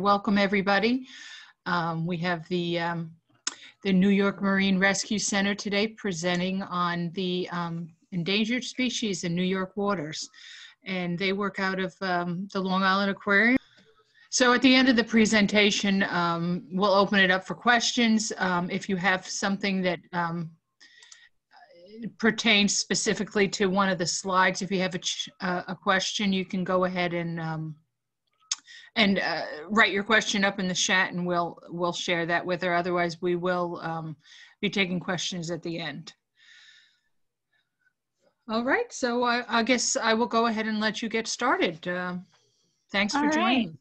Welcome, everybody. Um, we have the, um, the New York Marine Rescue Center today presenting on the um, endangered species in New York waters. And they work out of um, the Long Island Aquarium. So at the end of the presentation, um, we'll open it up for questions. Um, if you have something that pertains specifically to one of the slides, if you have a, uh, a question, you can go ahead and and uh, write your question up in the chat and we'll we'll share that with her. Otherwise, we will um, be taking questions at the end. All right, so I, I guess I will go ahead and let you get started. Uh, thanks for All right. joining.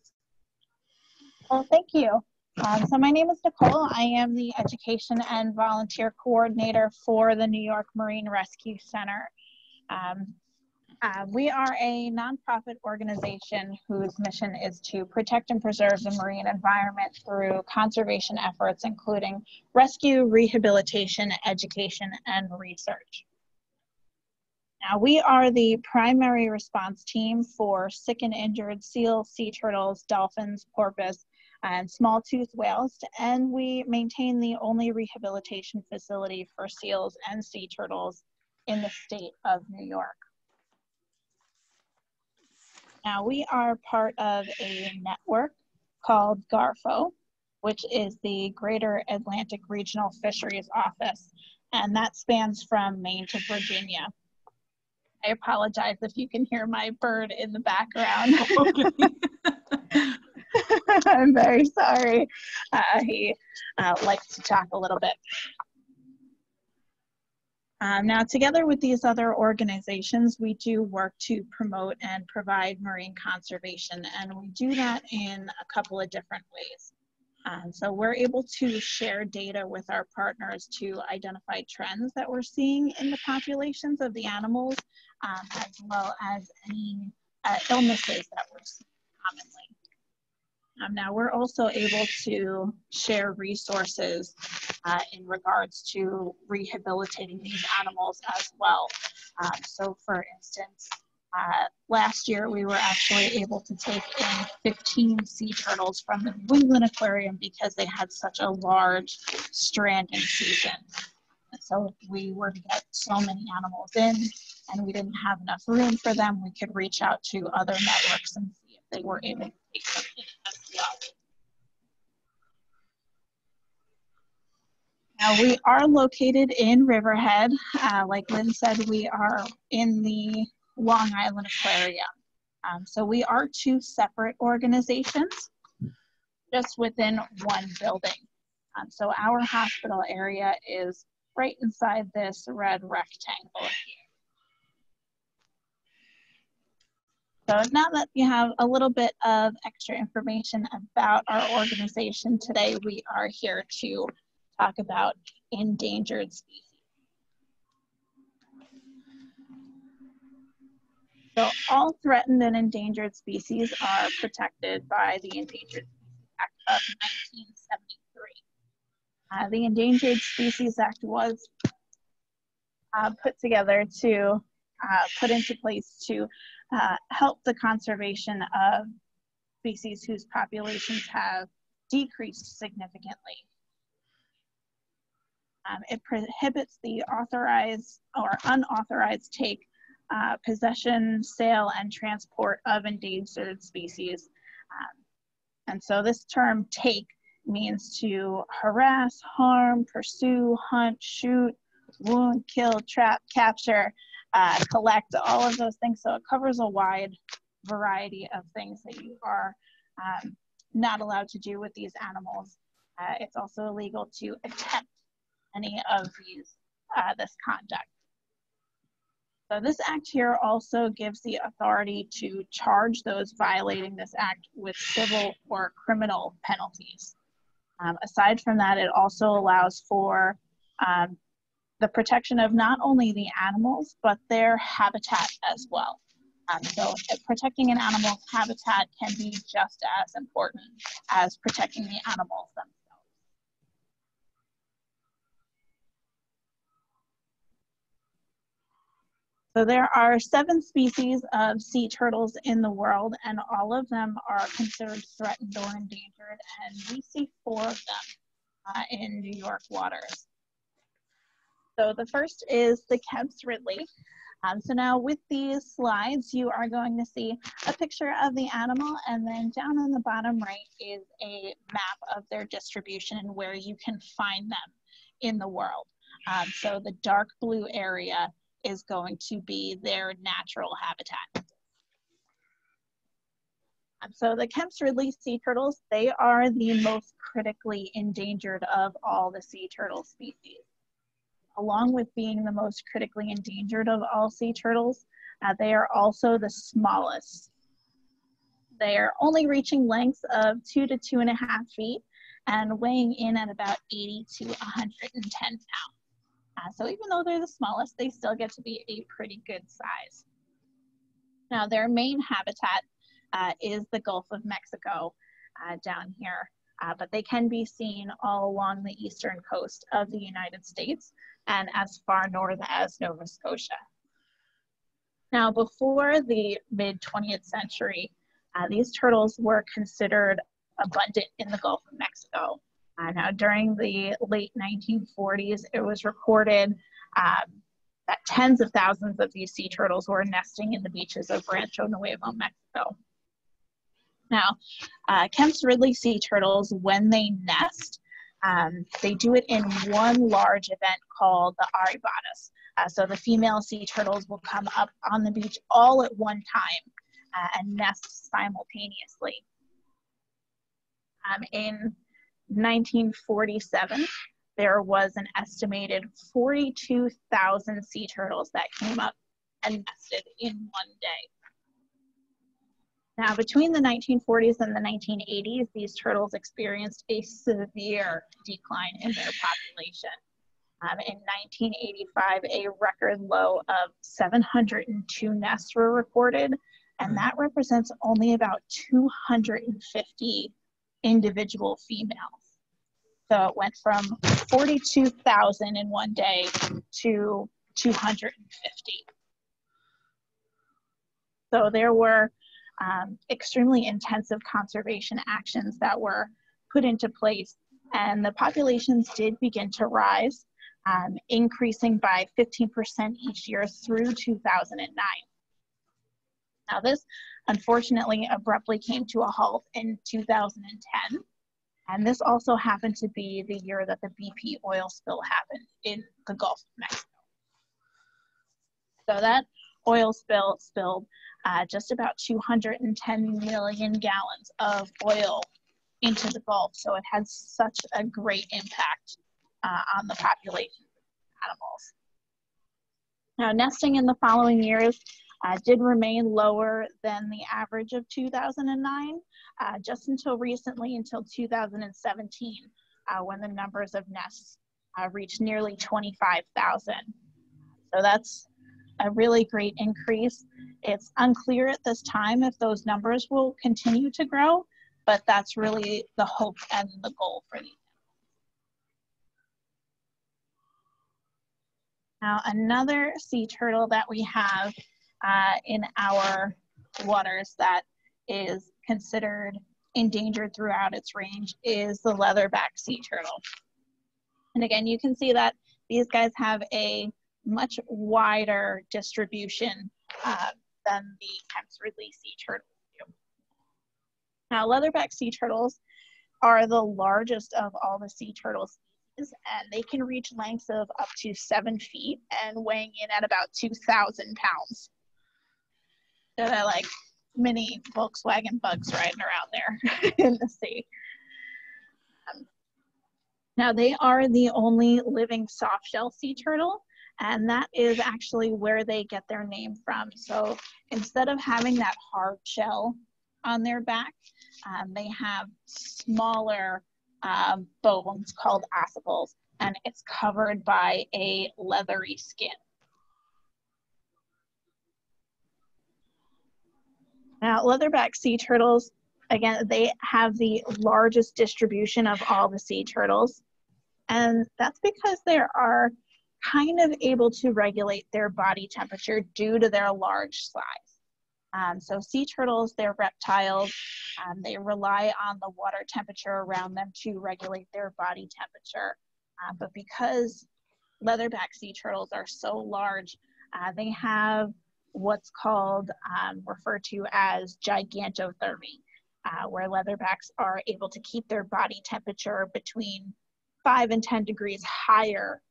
Well, thank you. Um, so my name is Nicole. I am the Education and Volunteer Coordinator for the New York Marine Rescue Center. Um, uh, we are a nonprofit organization whose mission is to protect and preserve the marine environment through conservation efforts, including rescue, rehabilitation, education, and research. Now, we are the primary response team for sick and injured seals, sea turtles, dolphins, porpoise, and small tooth whales, and we maintain the only rehabilitation facility for seals and sea turtles in the state of New York. Now, we are part of a network called GARFO, which is the Greater Atlantic Regional Fisheries Office, and that spans from Maine to Virginia. I apologize if you can hear my bird in the background. I'm very sorry. Uh, he uh, likes to talk a little bit. Um, now, together with these other organizations, we do work to promote and provide marine conservation, and we do that in a couple of different ways. Um, so we're able to share data with our partners to identify trends that we're seeing in the populations of the animals, um, as well as any uh, illnesses that we're seeing commonly. Um, now, we're also able to share resources uh, in regards to rehabilitating these animals as well. Um, so, for instance, uh, last year we were actually able to take in 15 sea turtles from the New England Aquarium because they had such a large stranding season. So, if we were to get so many animals in and we didn't have enough room for them, we could reach out to other networks and see if they were able to take them in well. Now, we are located in Riverhead. Uh, like Lynn said, we are in the Long Island Aquarium. Um, so we are two separate organizations just within one building. Um, so our hospital area is right inside this red rectangle here. So now that you have a little bit of extra information about our organization today, we are here to talk about endangered species. So all threatened and endangered species are protected by the Endangered Species Act of 1973. Uh, the Endangered Species Act was uh, put together to uh, put into place to uh, help the conservation of species whose populations have decreased significantly. Um, it prohibits the authorized or unauthorized take, uh, possession, sale, and transport of endangered species. Um, and so this term take means to harass, harm, pursue, hunt, shoot, wound, kill, trap, capture, uh, collect, all of those things. So it covers a wide variety of things that you are um, not allowed to do with these animals. Uh, it's also illegal to attempt any of these, uh, this conduct. So this act here also gives the authority to charge those violating this act with civil or criminal penalties. Um, aside from that, it also allows for um, the protection of not only the animals, but their habitat as well. Um, so protecting an animal's habitat can be just as important as protecting the animals themselves. So there are seven species of sea turtles in the world, and all of them are considered threatened or endangered, and we see four of them uh, in New York waters. So the first is the Kemp's Ridley. Um, so now with these slides, you are going to see a picture of the animal, and then down on the bottom right is a map of their distribution and where you can find them in the world. Um, so the dark blue area is going to be their natural habitat. Um, so the Kemp's Ridley sea turtles, they are the most critically endangered of all the sea turtle species. Along with being the most critically endangered of all sea turtles, uh, they are also the smallest. They are only reaching lengths of two to two and a half feet and weighing in at about 80 to 110 pounds. Uh, so even though they're the smallest, they still get to be a pretty good size. Now their main habitat uh, is the Gulf of Mexico uh, down here, uh, but they can be seen all along the eastern coast of the United States and as far north as Nova Scotia. Now before the mid 20th century, uh, these turtles were considered abundant in the Gulf of Mexico. Uh, now, during the late 1940s, it was reported um, that tens of thousands of these sea turtles were nesting in the beaches of Rancho Nuevo, Mexico. Now, uh, Kemp's Ridley sea turtles, when they nest, um, they do it in one large event called the Arribadas. Uh, so the female sea turtles will come up on the beach all at one time uh, and nest simultaneously. Um, in 1947, there was an estimated 42,000 sea turtles that came up and nested in one day. Now, between the 1940s and the 1980s, these turtles experienced a severe decline in their population. Um, in 1985, a record low of 702 nests were reported, and that represents only about 250 individual females. So it went from 42,000 in one day to 250. So there were um, extremely intensive conservation actions that were put into place, and the populations did begin to rise, um, increasing by 15% each year through 2009. Now, this unfortunately abruptly came to a halt in 2010. And this also happened to be the year that the BP oil spill happened in the Gulf of Mexico. So that oil spill spilled uh, just about 210 million gallons of oil into the Gulf. So it had such a great impact uh, on the population of animals. Now, nesting in the following years uh, did remain lower than the average of 2009, uh, just until recently, until 2017, uh, when the numbers of nests uh, reached nearly 25,000. So that's a really great increase. It's unclear at this time if those numbers will continue to grow, but that's really the hope and the goal for these. Now, another sea turtle that we have uh, in our waters that is considered endangered throughout its range is the leatherback sea turtle. And again, you can see that these guys have a much wider distribution uh, than the Kemp's Ridley sea turtles do. Now, leatherback sea turtles are the largest of all the sea turtle species, and they can reach lengths of up to seven feet and weighing in at about 2,000 pounds. So they're like mini Volkswagen bugs riding around there in the sea. Um, now they are the only living soft shell sea turtle, and that is actually where they get their name from. So instead of having that hard shell on their back, um, they have smaller um, bones called ossicles, and it's covered by a leathery skin. Now, leatherback sea turtles, again, they have the largest distribution of all the sea turtles. And that's because there are kind of able to regulate their body temperature due to their large size. Um, so sea turtles, they're reptiles. Um, they rely on the water temperature around them to regulate their body temperature. Uh, but because leatherback sea turtles are so large, uh, they have what's called, um, referred to as gigantothermy, uh, where leatherbacks are able to keep their body temperature between 5 and 10 degrees higher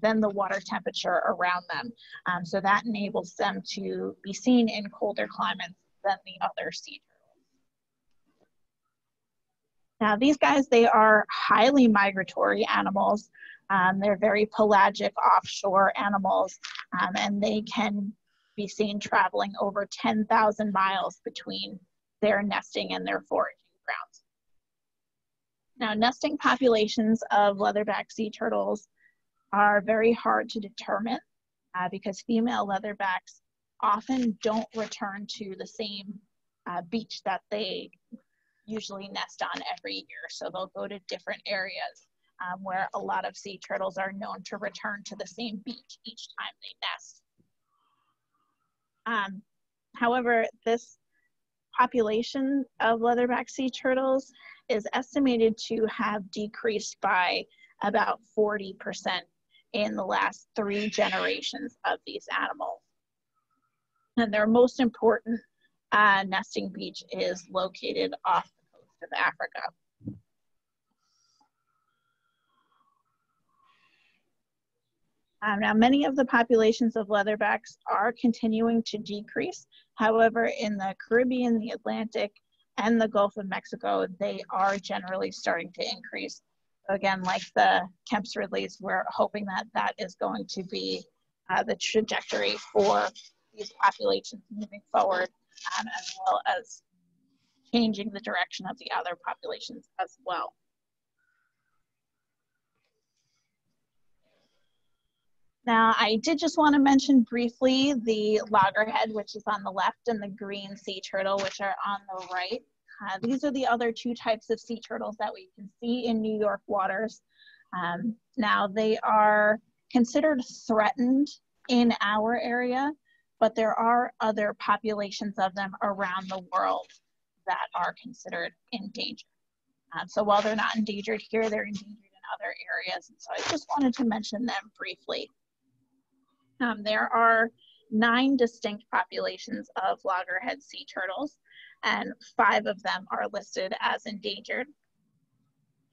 than the water temperature around them. Um, so that enables them to be seen in colder climates than the other sea turtles. Now these guys, they are highly migratory animals. Um, they're very pelagic offshore animals um, and they can be seen traveling over 10,000 miles between their nesting and their foraging grounds. Now, nesting populations of leatherback sea turtles are very hard to determine uh, because female leatherbacks often don't return to the same uh, beach that they usually nest on every year. So they'll go to different areas um, where a lot of sea turtles are known to return to the same beach each time they nest. Um, however, this population of leatherback sea turtles is estimated to have decreased by about 40% in the last three generations of these animals. And their most important uh, nesting beach is located off the coast of Africa. Um, now, many of the populations of leatherbacks are continuing to decrease. However, in the Caribbean, the Atlantic, and the Gulf of Mexico, they are generally starting to increase again, like the Kemp's Ridleys, we're hoping that that is going to be uh, the trajectory for these populations moving forward, um, as well as changing the direction of the other populations as well. Now, I did just want to mention briefly the loggerhead, which is on the left, and the green sea turtle, which are on the right. Uh, these are the other two types of sea turtles that we can see in New York waters. Um, now they are considered threatened in our area, but there are other populations of them around the world that are considered endangered. Um, so while they're not endangered here, they're endangered in other areas. And so I just wanted to mention them briefly. Um, there are nine distinct populations of loggerhead sea turtles and five of them are listed as endangered.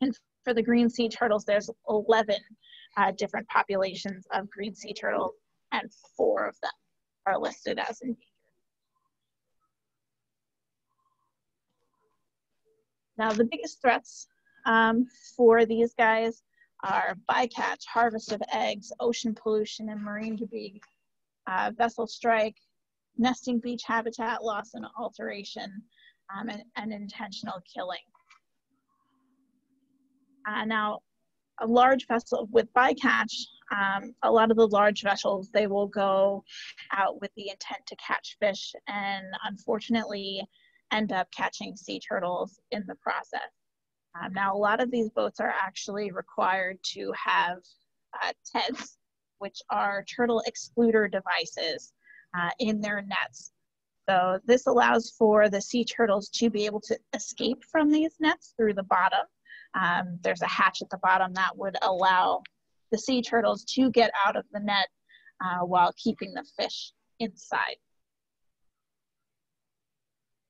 And for the green sea turtles, there's 11 uh, different populations of green sea turtles, and four of them are listed as endangered. Now, the biggest threats um, for these guys are bycatch, harvest of eggs, ocean pollution, and marine debris, uh, vessel strike, nesting beach habitat loss and alteration, um, and, and, intentional killing. Uh, now, a large vessel with bycatch, um, a lot of the large vessels, they will go out with the intent to catch fish and unfortunately end up catching sea turtles in the process. Um, now, a lot of these boats are actually required to have uh, TEDs, which are turtle excluder devices uh, in their nets. So this allows for the sea turtles to be able to escape from these nets through the bottom. Um, there's a hatch at the bottom that would allow the sea turtles to get out of the net uh, while keeping the fish inside.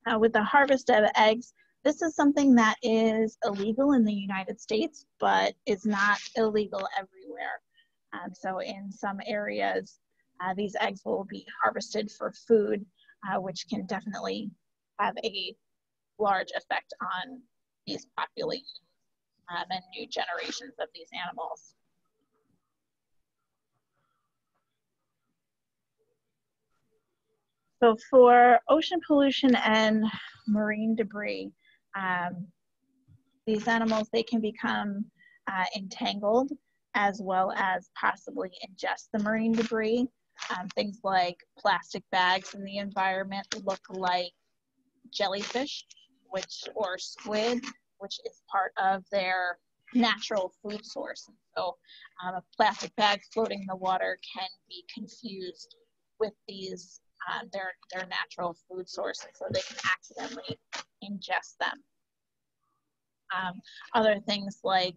Now with the harvest of eggs, this is something that is illegal in the United States, but is not illegal everywhere. Um, so in some areas, uh, these eggs will be harvested for food, uh, which can definitely have a large effect on these populations um, and new generations of these animals. So for ocean pollution and marine debris, um, these animals, they can become uh, entangled as well as possibly ingest the marine debris. Um, things like plastic bags in the environment look like jellyfish, which or squid, which is part of their natural food source. So um, a plastic bag floating in the water can be confused with these um, their their natural food sources, so they can accidentally ingest them. Um, other things like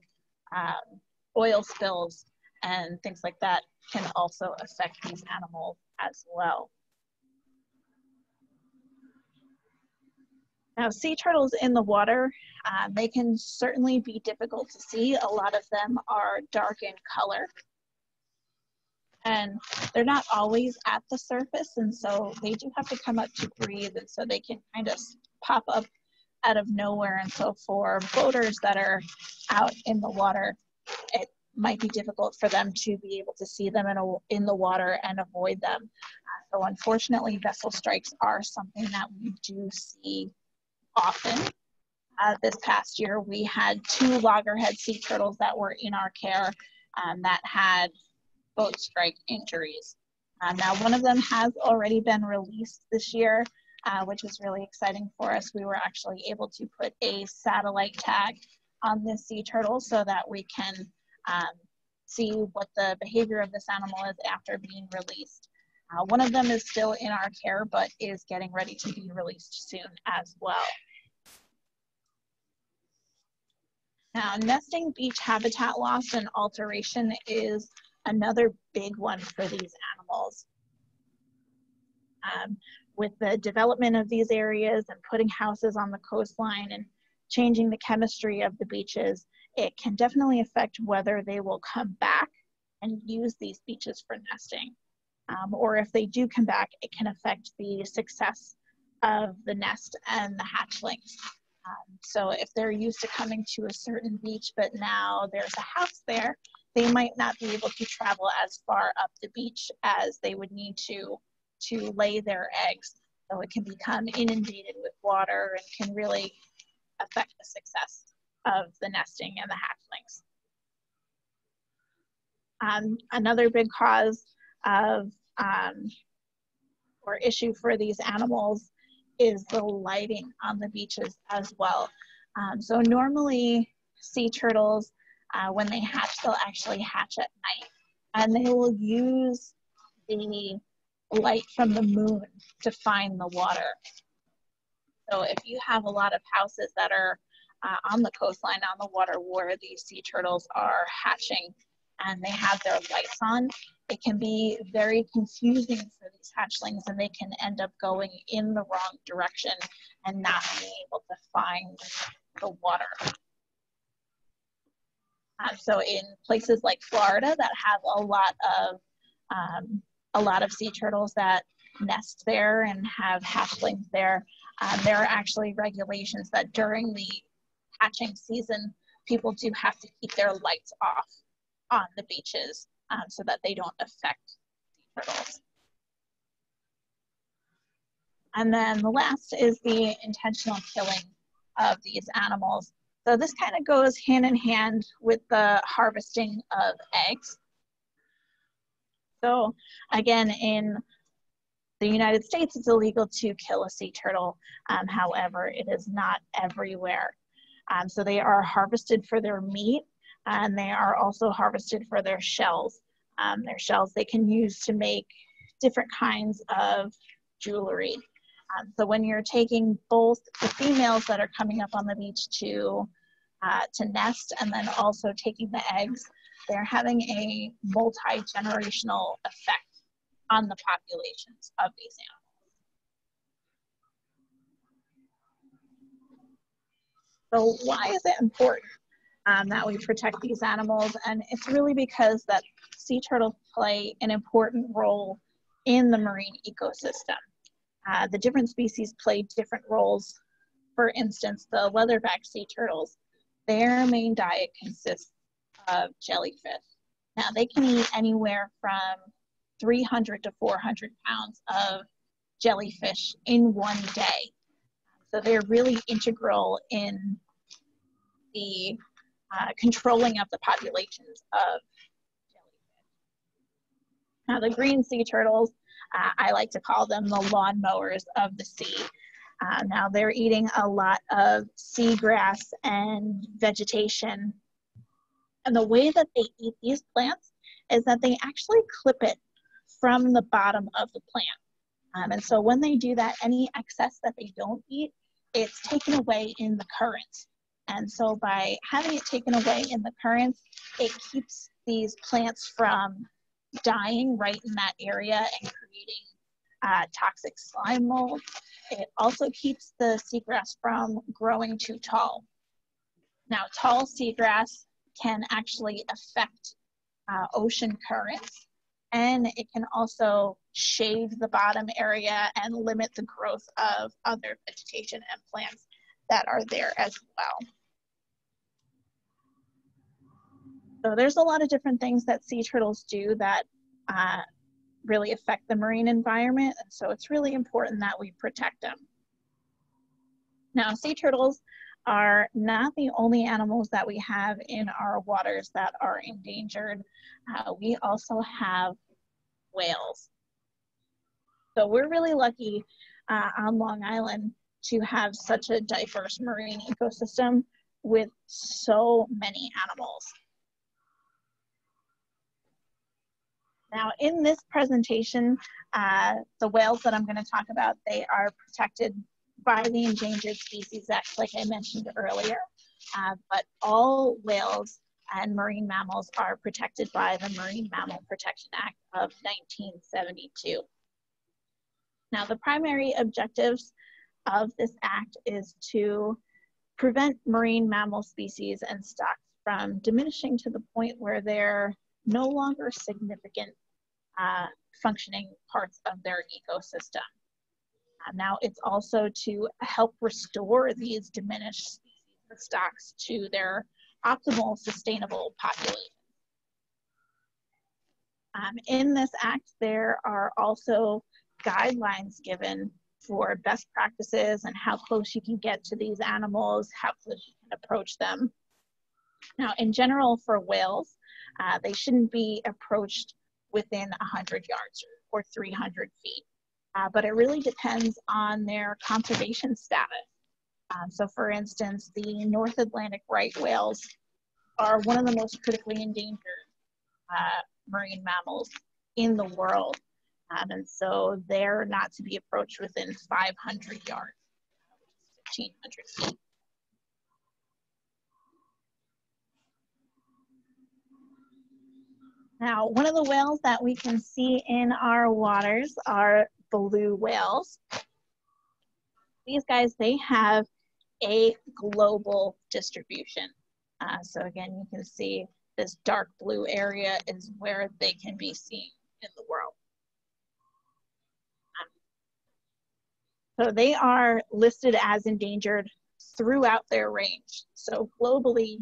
um, oil spills and things like that can also affect these animals as well. Now, sea turtles in the water, uh, they can certainly be difficult to see. A lot of them are dark in color. And they're not always at the surface, and so they do have to come up to breathe, and so they can kind of pop up out of nowhere. And so for boaters that are out in the water, it might be difficult for them to be able to see them in, a, in the water and avoid them. Uh, so unfortunately, vessel strikes are something that we do see often. Uh, this past year, we had two loggerhead sea turtles that were in our care um, that had boat strike injuries. Um, now, one of them has already been released this year, uh, which is really exciting for us. We were actually able to put a satellite tag on this sea turtle so that we can um, see what the behavior of this animal is after being released. Uh, one of them is still in our care, but is getting ready to be released soon as well. Now, nesting beach habitat loss and alteration is another big one for these animals. Um, with the development of these areas and putting houses on the coastline and changing the chemistry of the beaches, it can definitely affect whether they will come back and use these beaches for nesting. Um, or if they do come back, it can affect the success of the nest and the hatchlings. Um, so if they're used to coming to a certain beach, but now there's a house there, they might not be able to travel as far up the beach as they would need to to lay their eggs. So it can become inundated with water and can really affect the success of the nesting and the hatchlings. Um, another big cause of um, or issue for these animals is the lighting on the beaches as well. Um, so normally sea turtles, uh, when they hatch, they'll actually hatch at night and they will use the light from the moon to find the water. So if you have a lot of houses that are uh, on the coastline, on the water where these sea turtles are hatching and they have their lights on, it can be very confusing for these hatchlings and they can end up going in the wrong direction and not being able to find the water. Uh, so in places like Florida that have a lot of um, a lot of sea turtles that nest there and have hatchlings there, um, there are actually regulations that during the hatching season, people do have to keep their lights off on the beaches um, so that they don't affect turtles. And then the last is the intentional killing of these animals. So this kind of goes hand in hand with the harvesting of eggs. So again, in the United States, it's illegal to kill a sea turtle. Um, however, it is not everywhere. Um, so they are harvested for their meat and they are also harvested for their shells. Um, their shells they can use to make different kinds of jewelry. Um, so when you're taking both the females that are coming up on the beach to uh, to nest and then also taking the eggs, they're having a multi-generational effect on the populations of these animals. So why is it important um, that we protect these animals? And it's really because that sea turtles play an important role in the marine ecosystem. Uh, the different species play different roles. For instance, the leatherback sea turtles, their main diet consists of jellyfish. Now they can eat anywhere from 300 to 400 pounds of jellyfish in one day. So they're really integral in the uh, controlling of the populations of jellyfish. Now the green sea turtles, uh, I like to call them the lawnmowers of the sea. Uh, now they're eating a lot of seagrass and vegetation And the way that they eat these plants is that they actually clip it from the bottom of the plant. Um, and so when they do that, any excess that they don't eat, it's taken away in the currents. And so by having it taken away in the currents, it keeps these plants from dying right in that area and creating uh, toxic slime mold. It also keeps the seagrass from growing too tall. Now, tall seagrass can actually affect uh, ocean currents and it can also shade the bottom area and limit the growth of other vegetation and plants that are there as well. So there's a lot of different things that sea turtles do that uh, really affect the marine environment. And so it's really important that we protect them. Now, sea turtles are not the only animals that we have in our waters that are endangered. Uh, we also have whales. So we're really lucky uh, on Long Island to have such a diverse marine ecosystem with so many animals. Now in this presentation, uh, the whales that I'm gonna talk about, they are protected by the Endangered Species Act, like I mentioned earlier. Uh, but all whales and marine mammals are protected by the Marine Mammal Protection Act of 1972. Now, the primary objectives of this act is to prevent marine mammal species and stocks from diminishing to the point where they're no longer significant uh, functioning parts of their ecosystem. Uh, now, it's also to help restore these diminished stocks to their optimal sustainable population. Um, in this act, there are also guidelines given for best practices and how close you can get to these animals, how close you can approach them. Now, in general, for whales, uh, they shouldn't be approached within 100 yards or 300 feet, uh, but it really depends on their conservation status. Um, so for instance, the North Atlantic right whales are one of the most critically endangered uh, marine mammals in the world. Um, and so they're not to be approached within 500 yards, 1,500 feet. Now, one of the whales that we can see in our waters are blue whales. These guys, they have a global distribution. Uh, so again, you can see this dark blue area is where they can be seen in the world. So they are listed as endangered throughout their range. So globally,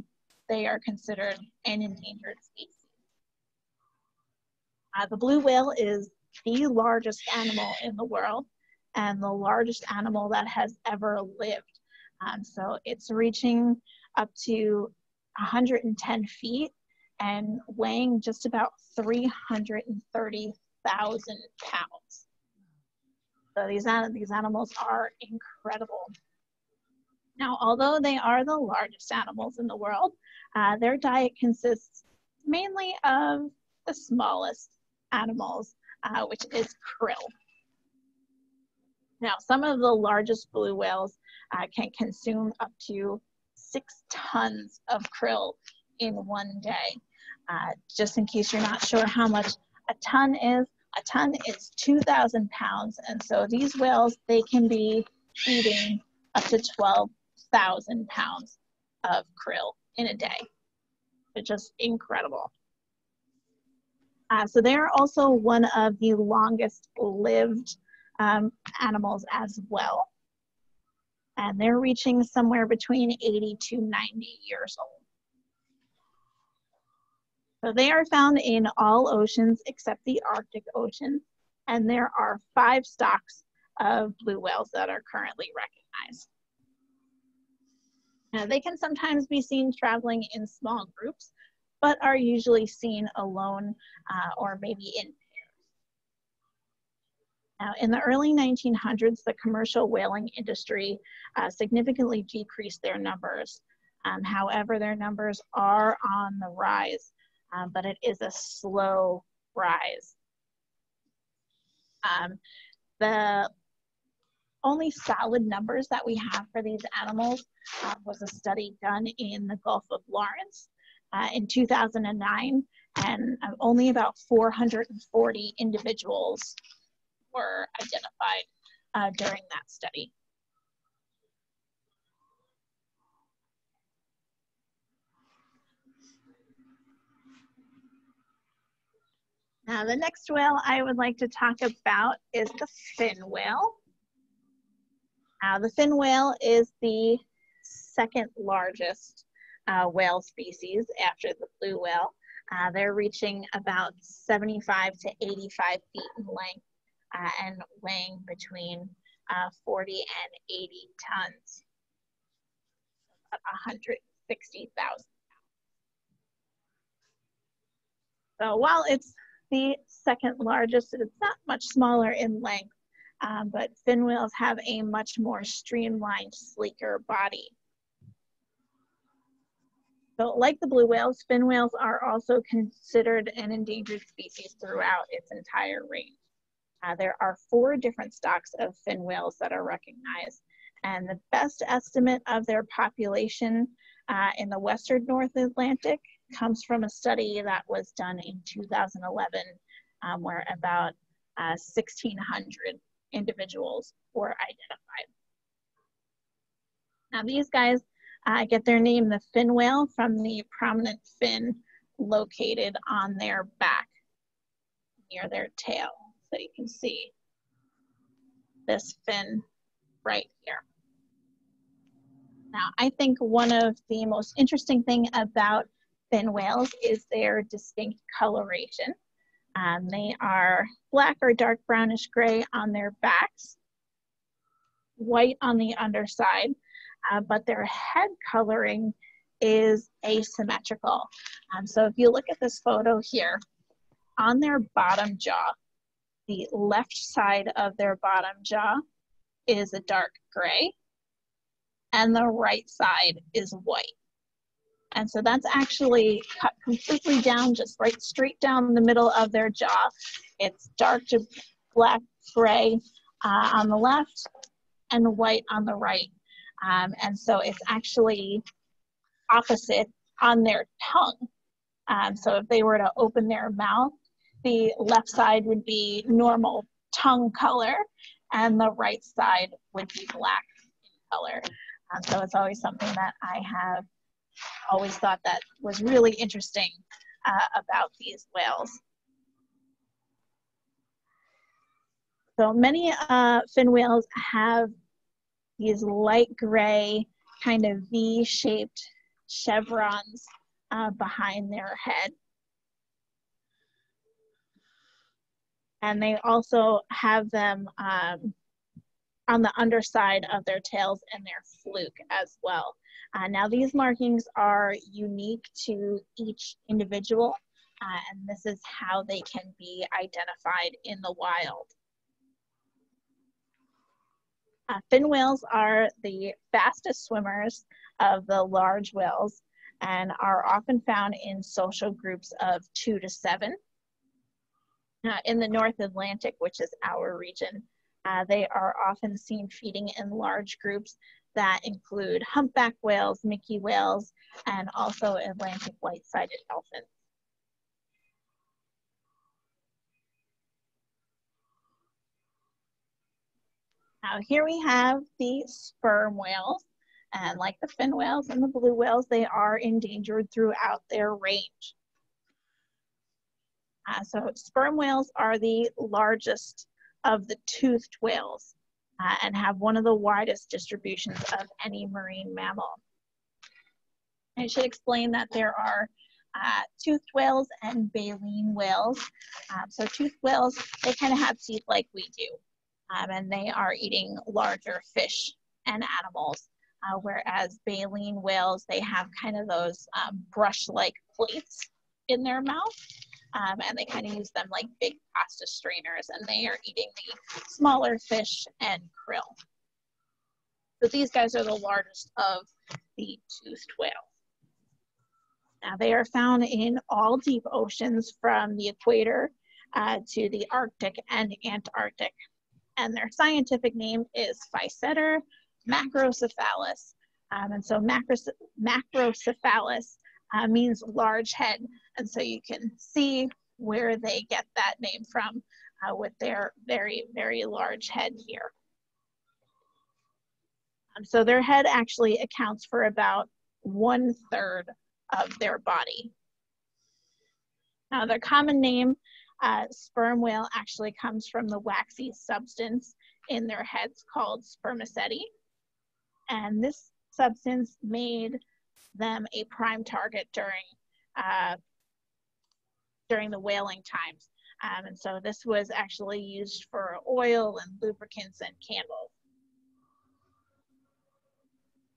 they are considered an endangered species. Uh, the blue whale is the largest animal in the world and the largest animal that has ever lived. Um, so it's reaching up to 110 feet and weighing just about 330,000 pounds. These, these animals are incredible. Now, although they are the largest animals in the world, uh, their diet consists mainly of the smallest animals, uh, which is krill. Now, some of the largest blue whales uh, can consume up to six tons of krill in one day. Uh, just in case you're not sure how much a ton is, a ton is 2,000 pounds. And so these whales, they can be eating up to 12,000 pounds of krill in a day. It's just incredible. Uh, so they are also one of the longest lived um, animals as well and they're reaching somewhere between 80 to 90 years old. So they are found in all oceans except the Arctic Ocean, and there are five stocks of blue whales that are currently recognized. Now, they can sometimes be seen traveling in small groups, but are usually seen alone uh, or maybe in pairs. now, in the early 1900s, the commercial whaling industry uh, significantly decreased their numbers. Um, however, their numbers are on the rise, um, but it is a slow rise. Um, the only solid numbers that we have for these animals uh, was a study done in the Gulf of Lawrence uh, in 2009, and uh, only about 440 individuals were identified uh, during that study. Now, the next whale I would like to talk about is the fin whale. Now, the fin whale is the second largest uh, whale species after the blue whale. Uh, they're reaching about 75 to 85 feet in length uh, and weighing between uh, 40 and 80 tons, about 160,000 So while it's the second largest. It's not much smaller in length, um, but fin whales have a much more streamlined, sleeker body. So like the blue whales, fin whales are also considered an endangered species throughout its entire range. Uh, there are four different stocks of fin whales that are recognized. And the best estimate of their population uh, in the western North Atlantic comes from a study that was done in 2011 um, where about uh, 1,600 individuals were identified. Now these guys uh, get their name, the fin whale, from the prominent fin located on their back near their tail. So you can see this fin right here. Now, I think one of the most interesting thing about fin whales is their distinct coloration. Um, they are black or dark brownish gray on their backs, white on the underside, uh, but their head coloring is asymmetrical. Um, so if you look at this photo here, on their bottom jaw, the left side of their bottom jaw is a dark gray, and the right side is white. And so that's actually cut completely down, just right straight down the middle of their jaw. It's dark to black gray uh, on the left and white on the right. Um, and so it's actually opposite on their tongue. Um, so if they were to open their mouth, the left side would be normal tongue color and the right side would be black color. Um, so it's always something that I have always thought that was really interesting uh, about these whales. So many uh, fin whales have these light gray kind of V-shaped chevrons uh, behind their head. And they also have them um, on the underside of their tails and their fluke as well. Uh, now these markings are unique to each individual uh, and this is how they can be identified in the wild. Uh, fin whales are the fastest swimmers of the large whales and are often found in social groups of two to seven. Uh, in the North Atlantic, which is our region, uh, they are often seen feeding in large groups that include humpback whales, minke whales, and also Atlantic white-sided dolphins. Now here we have the sperm whales. And like the fin whales and the blue whales, they are endangered throughout their range. Uh, so sperm whales are the largest of the toothed whales uh, and have one of the widest distributions of any marine mammal. I should explain that there are uh, toothed whales and baleen whales. Um, so toothed whales, they kind of have teeth like we do, um, and they are eating larger fish and animals. Uh, whereas baleen whales, they have kind of those um, brush-like plates in their mouth um, and they kind of use them like big pasta strainers, and they are eating the smaller fish and krill. So these guys are the largest of the toothed whales. Now they are found in all deep oceans from the equator uh, to the Arctic and Antarctic. And their scientific name is Physeter macrocephalus. Um, and so macros macrocephalus uh, means large head. And so you can see where they get that name from uh, with their very, very large head here. Um, so their head actually accounts for about one third of their body. Now their common name, uh, sperm whale, actually comes from the waxy substance in their heads called spermaceti. And this substance made them a prime target during uh, during the whaling times. Um, and so this was actually used for oil and lubricants and candles.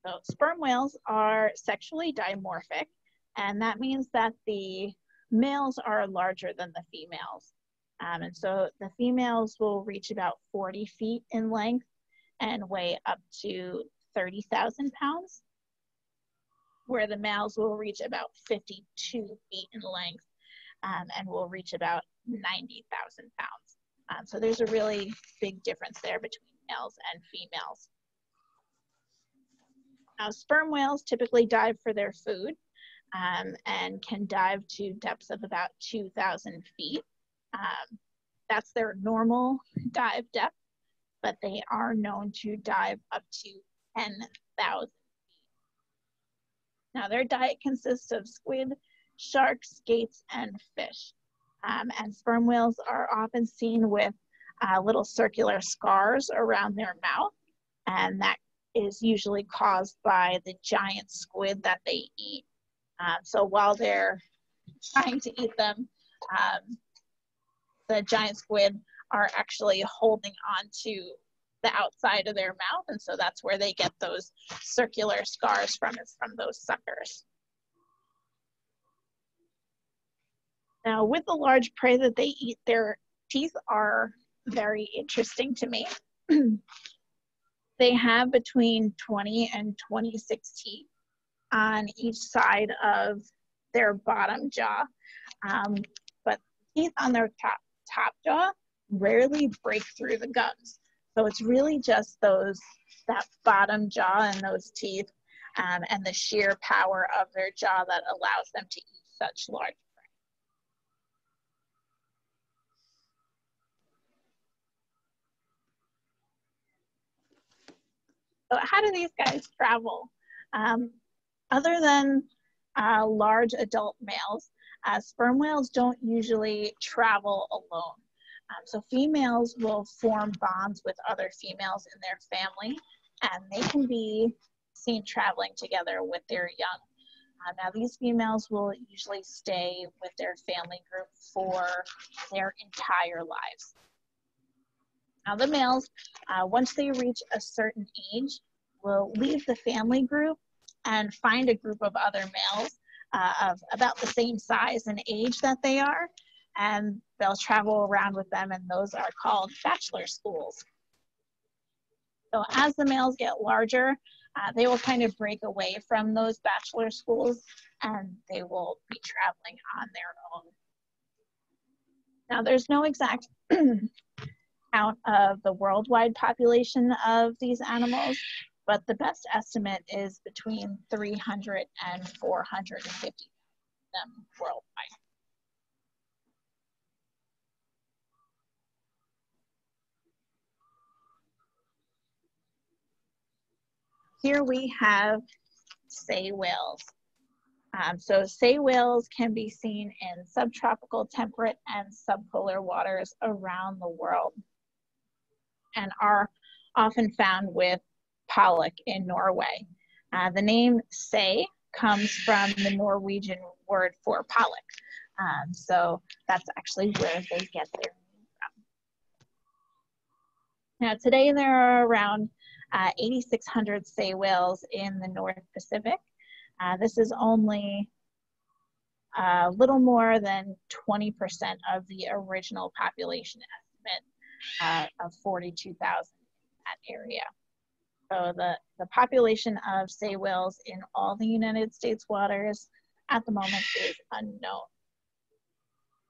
So sperm whales are sexually dimorphic, and that means that the males are larger than the females. Um, and so the females will reach about 40 feet in length and weigh up to 30,000 pounds, where the males will reach about 52 feet in length um, and will reach about 90,000 pounds. Um, so there's a really big difference there between males and females. Now, sperm whales typically dive for their food um, and can dive to depths of about 2,000 feet. Um, that's their normal dive depth, but they are known to dive up to 10,000 feet. Now, their diet consists of squid, sharks, skates, and fish. Um, and sperm whales are often seen with uh, little circular scars around their mouth, and that is usually caused by the giant squid that they eat. Uh, so while they're trying to eat them, um, the giant squid are actually holding on to the outside of their mouth, and so that's where they get those circular scars from, is from those suckers. Now, with the large prey that they eat, their teeth are very interesting to me. they have between 20 and 26 teeth on each side of their bottom jaw. Um, but teeth on their top, top jaw rarely break through the gums. So it's really just those, that bottom jaw and those teeth um, and the sheer power of their jaw that allows them to eat such large So how do these guys travel? Um, other than uh, large adult males, uh, sperm whales don't usually travel alone. Um, so females will form bonds with other females in their family, and they can be seen traveling together with their young. Uh, now, these females will usually stay with their family group for their entire lives. Now the males, uh, once they reach a certain age, will leave the family group and find a group of other males uh, of about the same size and age that they are, and they'll travel around with them, and those are called bachelor schools. So as the males get larger, uh, they will kind of break away from those bachelor schools and they will be traveling on their own. Now, there's no exact count of the worldwide population of these animals, but the best estimate is between 300 and 450 them worldwide. Here we have sei whales. Um, so sei whales can be seen in subtropical, temperate, and subpolar waters around the world and are often found with pollock in Norway. Uh, the name sei comes from the Norwegian word for pollock. Um, so that's actually where they get their name from. Now today there are around uh, 8,600 sei whales in the North Pacific. Uh, this is only a little more than 20% of the original population estimate uh, of 42,000 in that area. So the, the population of sei whales in all the United States waters at the moment is unknown.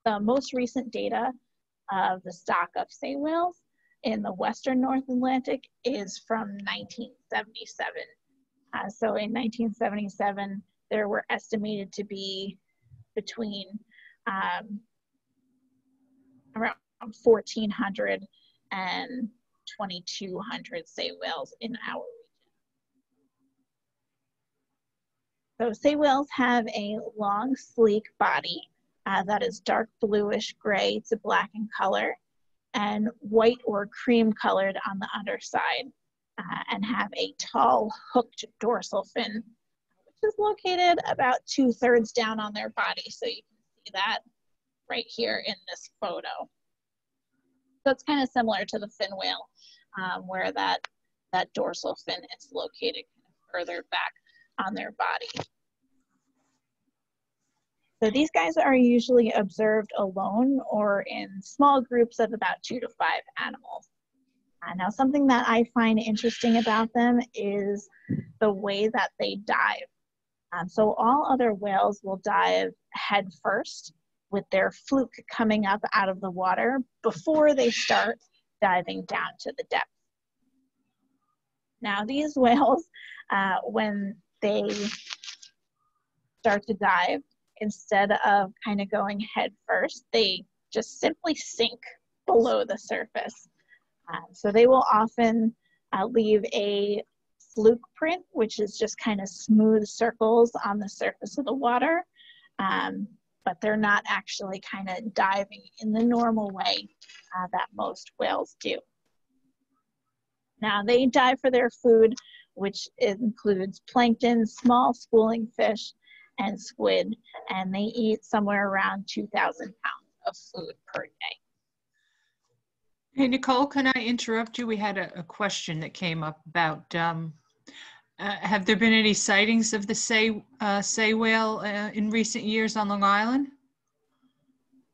The most recent data of the stock of sei whales in the western North Atlantic is from 1977. Uh, so in 1977, there were estimated to be between um, around 1,400 and 2,200 sei whales in our region. So sei whales have a long, sleek body uh, that is dark bluish gray to black in color and white or cream colored on the underside uh, and have a tall hooked dorsal fin, which is located about two thirds down on their body. So you can see that right here in this photo. So it's kind of similar to the fin whale, um, where that, that dorsal fin is located further back on their body. So these guys are usually observed alone or in small groups of about two to five animals. Uh, now, something that I find interesting about them is the way that they dive. Um, so all other whales will dive head first with their fluke coming up out of the water before they start diving down to the depth. Now, these whales, uh, when they start to dive, instead of kind of going head first, they just simply sink below the surface. Uh, so they will often uh, leave a fluke print, which is just kind of smooth circles on the surface of the water. Um, but they're not actually kind of diving in the normal way uh, that most whales do. Now they dive for their food, which includes plankton, small schooling fish, and squid, and they eat somewhere around 2,000 pounds of food per day. Hey, Nicole, can I interrupt you? We had a, a question that came up about um, uh, have there been any sightings of the sei, uh, sei whale uh, in recent years on Long Island?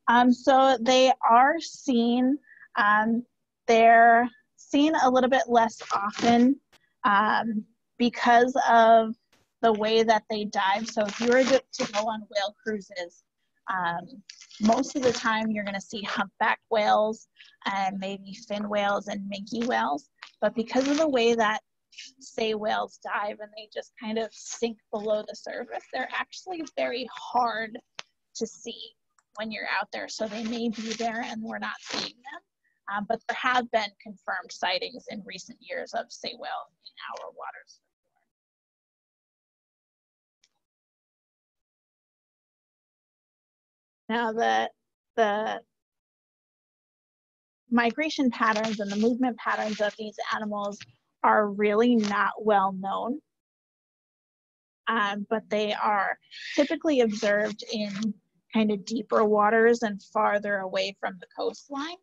Um, so they are seen. Um, they're seen a little bit less often um, because of the way that they dive. So if you were to, go on whale cruises, um, most of the time you're going to see humpback whales and maybe fin whales and minke whales. But because of the way that sei whales dive and they just kind of sink below the surface, they're actually very hard to see when you're out there. So they may be there and we're not seeing them. Um, but there have been confirmed sightings in recent years of sei whale in our waters. Now the, the migration patterns and the movement patterns of these animals are really not well known, um, but they are typically observed in kind of deeper waters and farther away from the coastline.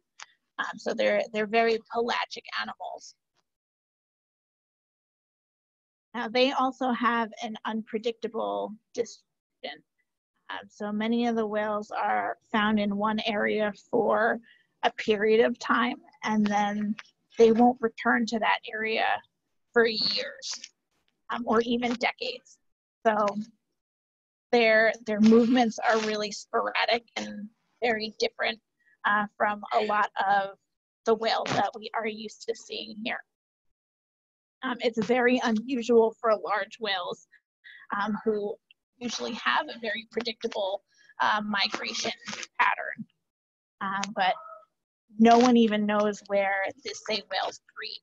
Um, so they're, they're very pelagic animals. Now they also have an unpredictable distribution. Um, so many of the whales are found in one area for a period of time and then they won't return to that area for years um, or even decades. So their their movements are really sporadic and very different uh, from a lot of the whales that we are used to seeing here. Um, it's very unusual for large whales um, who usually have a very predictable uh, migration pattern. Um, but no one even knows where the sei whales breed.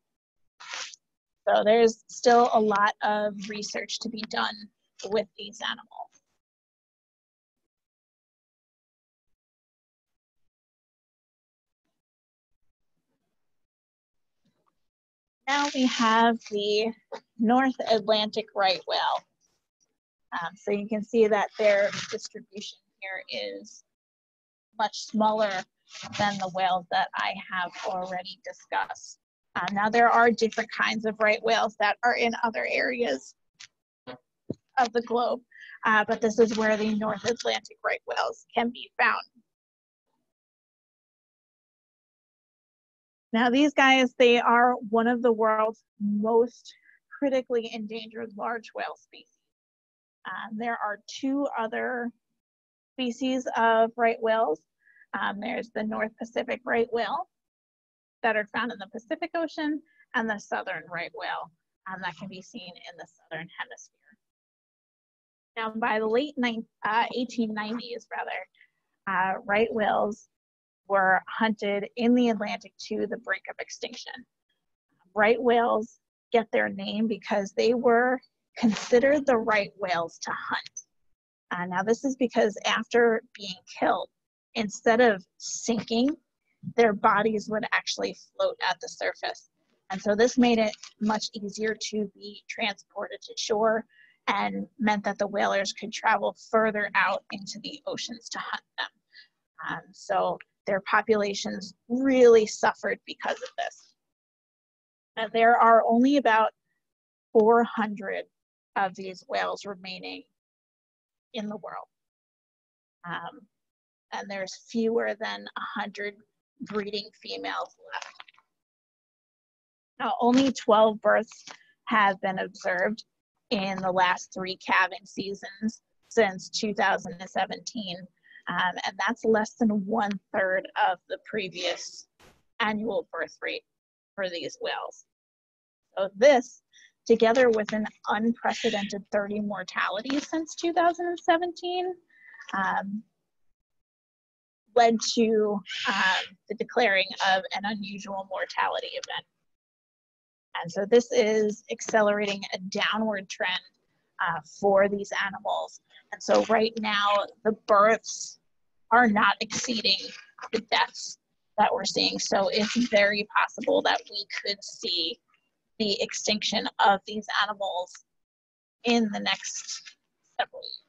So there's still a lot of research to be done with these animals. Now we have the North Atlantic right whale. Um, so you can see that their distribution here is much smaller than the whales that I have already discussed. Uh, now there are different kinds of right whales that are in other areas of the globe, uh, but this is where the North Atlantic right whales can be found. Now these guys, they are one of the world's most critically endangered large whale species. Um, there are two other species of right whales. Um, there's the North Pacific right whale that are found in the Pacific Ocean and the southern right whale um, that can be seen in the southern hemisphere. Now, by the late uh, 1890s, rather, uh, right whales were hunted in the Atlantic to the brink of extinction. Right whales get their name because they were considered the right whales to hunt. Uh, now, this is because after being killed, instead of sinking, their bodies would actually float at the surface. And so this made it much easier to be transported to shore and meant that the whalers could travel further out into the oceans to hunt them. Um, so their populations really suffered because of this. And there are only about 400 of these whales remaining in the world. Um, and there's fewer than 100 breeding females left. Now, only 12 births have been observed in the last three calving seasons since 2017. Um, and that's less than one third of the previous annual birth rate for these whales. So this, together with an unprecedented 30 mortalities since 2017, um, led to um, the declaring of an unusual mortality event. And so this is accelerating a downward trend uh, for these animals. And so right now, the births are not exceeding the deaths that we're seeing. So it's very possible that we could see the extinction of these animals in the next several years.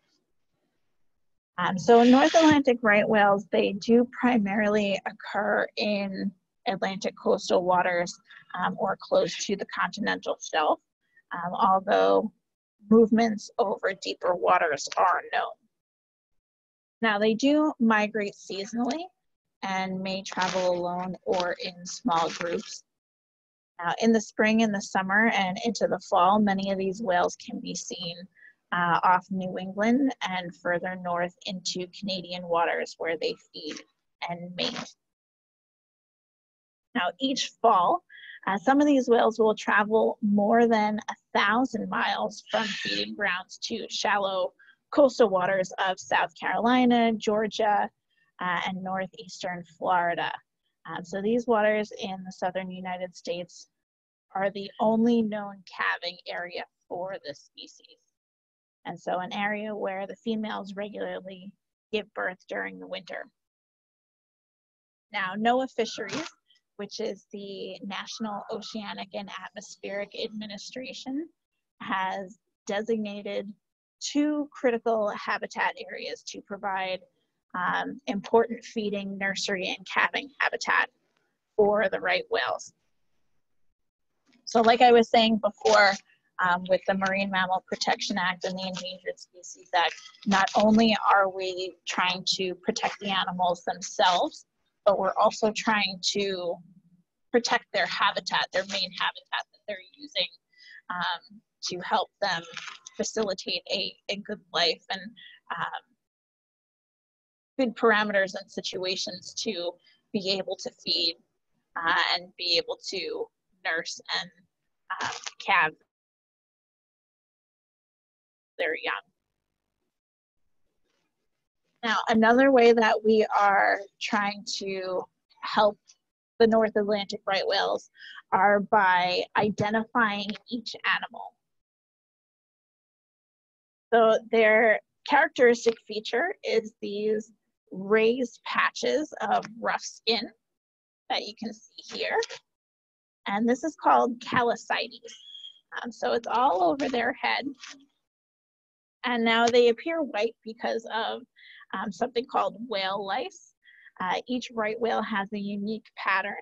Um, so North Atlantic right whales, they do primarily occur in Atlantic coastal waters um, or close to the continental shelf, um, although movements over deeper waters are known. Now they do migrate seasonally and may travel alone or in small groups. Now in the spring and the summer and into the fall, many of these whales can be seen uh, off New England and further north into Canadian waters where they feed and mate. Now each fall, uh, some of these whales will travel more than a thousand miles from feeding grounds to shallow coastal waters of South Carolina, Georgia, uh, and northeastern Florida. So these waters in the southern United States are the only known calving area for this species. And so an area where the females regularly give birth during the winter. Now, NOAA Fisheries which is the National Oceanic and Atmospheric Administration, has designated two critical habitat areas to provide um, important feeding, nursery, and calving habitat for the right whales. So like I was saying before, um, with the Marine Mammal Protection Act and the Endangered Species Act, not only are we trying to protect the animals themselves, but we're also trying to protect their habitat, their main habitat that they're using um, to help them facilitate a, a good life and um, good parameters and situations to be able to feed uh, and be able to nurse and uh, calve their young. Now, another way that we are trying to help the North Atlantic right whales are by identifying each animal. So their characteristic feature is these raised patches of rough skin that you can see here. And this is called callosities. Um, so it's all over their head. And now they appear white because of um, something called whale lice. Uh, each right whale has a unique pattern.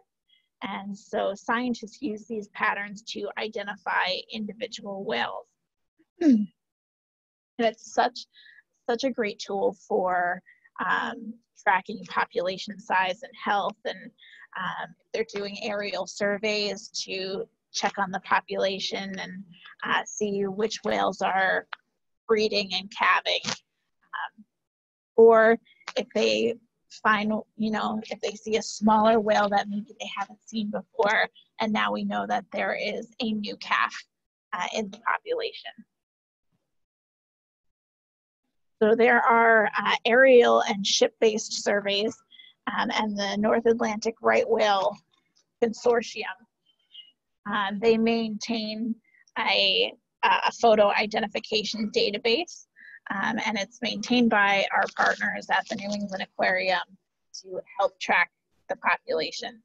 And so scientists use these patterns to identify individual whales. and it's such, such a great tool for um, tracking population size and health and um, they're doing aerial surveys to check on the population and uh, see which whales are breeding and calving. Um, or if they find, you know, if they see a smaller whale that maybe they haven't seen before, and now we know that there is a new calf uh, in the population. So there are uh, aerial and ship-based surveys um, and the North Atlantic Right Whale Consortium. Um, they maintain a, a, photo identification database um, and it's maintained by our partners at the New England Aquarium to help track the population.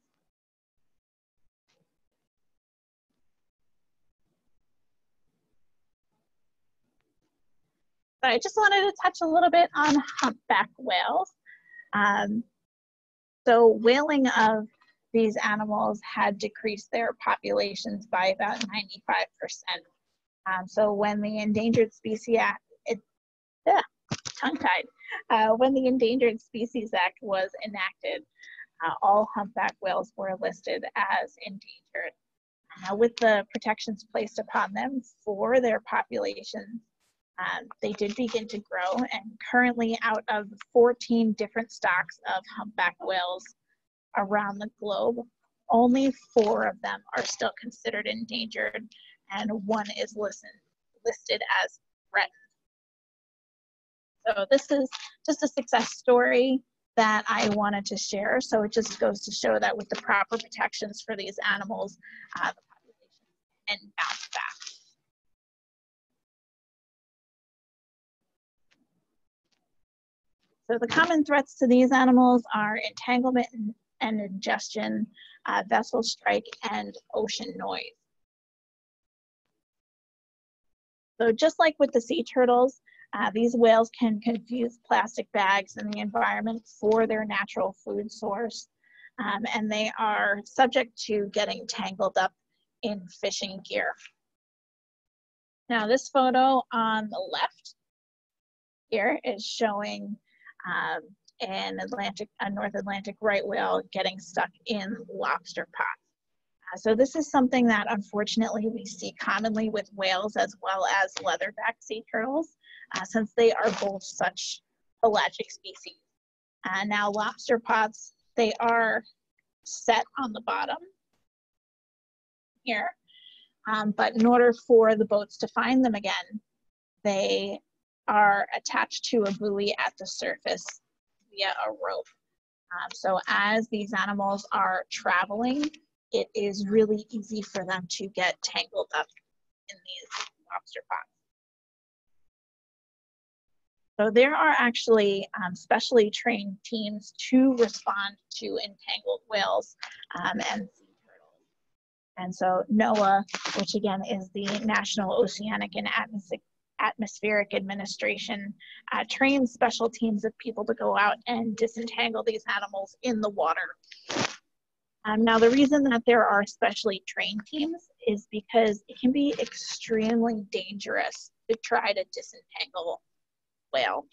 But I just wanted to touch a little bit on humpback whales. Um, so whaling of these animals had decreased their populations by about 95%. Um, so when the Endangered Species Act, it, yeah, tongue-tied, uh, when the Endangered Species Act was enacted, uh, all humpback whales were listed as endangered. Now, with the protections placed upon them for their populations, um, they did begin to grow, and currently, out of 14 different stocks of humpback whales around the globe, only four of them are still considered endangered, and one is listed, listed as threatened. So this is just a success story that I wanted to share. So it just goes to show that with the proper protections for these animals, uh, the population can bounce back. So the common threats to these animals are entanglement and, ingestion, uh, vessel strike, and ocean noise. So just like with the sea turtles, uh, these whales can confuse plastic bags in the environment for their natural food source, um, and they are subject to getting tangled up in fishing gear. Now this photo on the left here is showing um, an Atlantic, a North Atlantic right whale getting stuck in lobster pots. Uh, so this is something that unfortunately we see commonly with whales as well as leatherback sea turtles, uh, since they are both such pelagic species. Uh, now lobster pots, they are set on the bottom here, um, but in order for the boats to find them again, they are attached to a buoy at the surface via a rope. Um, so as these animals are traveling, it is really easy for them to get tangled up in these lobster pots. So there are actually um, specially trained teams to respond to entangled whales um, and sea turtles. And so NOAA, which again is the National Oceanic and Atmospheric atmospheric administration uh, trains special teams of people to go out and disentangle these animals in the water. Um, now, the reason that there are specially trained teams is because it can be extremely dangerous to try to disentangle whale.